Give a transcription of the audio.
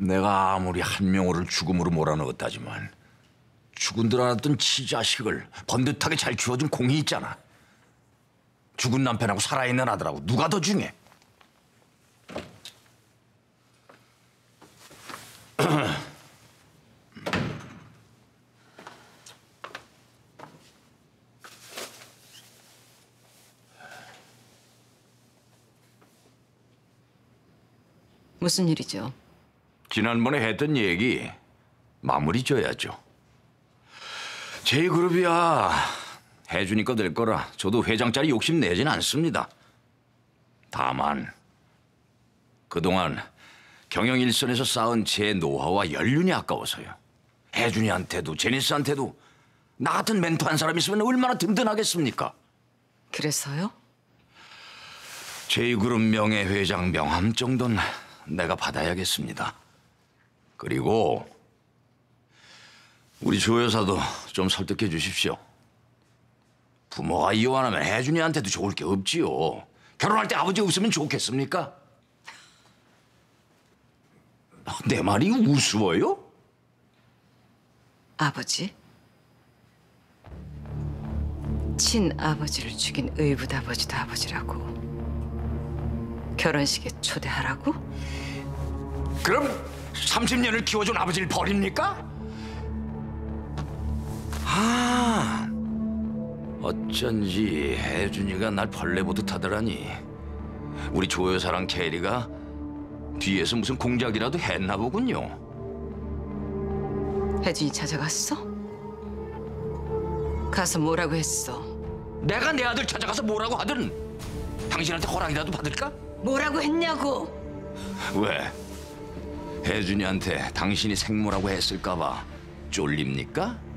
내가 아무리 한명호를 죽음으로 몰아넣었다지만 죽은 줄 알았던 치자식을 번듯하게 잘 키워준 공이 있잖아. 죽은 남편하고 살아있는 아들하고 누가 더 중요해? 무슨 일이죠? 지난번에 했던 얘기 마무리 져야죠. 제이그룹이야 해주니까 될 거라 저도 회장 자리 욕심 내진 않습니다. 다만 그동안 경영 일선에서 쌓은 제 노하우와 연륜이 아까워서요. 혜준이한테도 제니스한테도 나 같은 멘토 한 사람 있으면 얼마나 든든하겠습니까? 그래서요? 제이그룹 명예회장 명함 정도는 내가 받아야겠습니다. 그리고 우리 조 여사도 좀 설득해 주십시오. 부모가 이혼하면 혜준이한테도 좋을 게 없지요. 결혼할 때 아버지 없으면 좋겠습니까? 내 말이 우스워요? 아버지? 친아버지를 죽인 의붓아버지도 아버지라고 결혼식에 초대하라고? 그럼 30년을 키워준 아버지를 버립니까? 아, 어쩐지 혜준이가 날 벌레 보듯 하더라니. 우리 조 여사랑 캐리가 뒤에서 무슨 공작이라도 했나 보군요. 혜준이 찾아갔어? 가서 뭐라고 했어? 내가 내 아들 찾아가서 뭐라고 하든 당신한테 허락이라도 받을까? 뭐라고 했냐고? 왜? 혜준이한테 당신이 생모라고 했을까봐 쫄립니까?